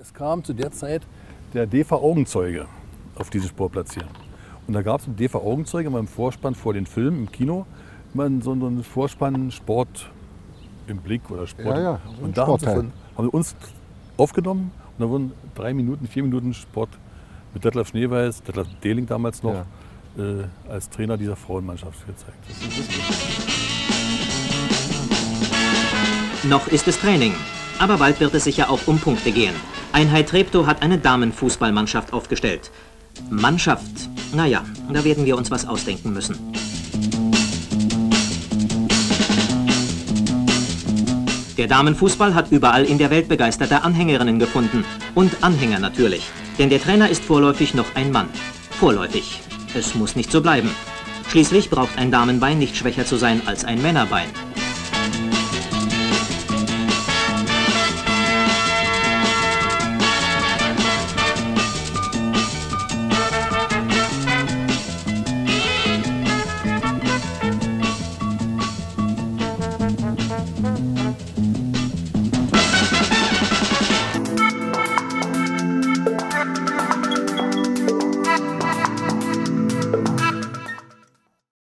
Es kam zu der Zeit der DV Augenzeuge auf diesem Sportplatz hier. Und da gab es einen DV Augenzeuge immer im Vorspann vor den Filmen im Kino, immer so einen Vorspann Sport im Blick oder Sport. Ja, ja, so und da haben sie, Sportteil. von, haben sie uns aufgenommen und da wurden drei Minuten, vier Minuten Sport mit Detlef Schneeweiß, Detlef Dehling damals noch, äh, als Trainer dieser Frauenmannschaft gezeigt. Noch ist es Training, aber bald wird es sicher auch um Punkte gehen. Einheit Treptow hat eine Damenfußballmannschaft aufgestellt. Mannschaft, naja, da werden wir uns was ausdenken müssen. Der Damenfußball hat überall in der Welt begeisterte Anhängerinnen gefunden. Und Anhänger natürlich. Denn der Trainer ist vorläufig noch ein Mann. Vorläufig. Es muss nicht so bleiben. Schließlich braucht ein Damenbein nicht schwächer zu sein als ein Männerbein.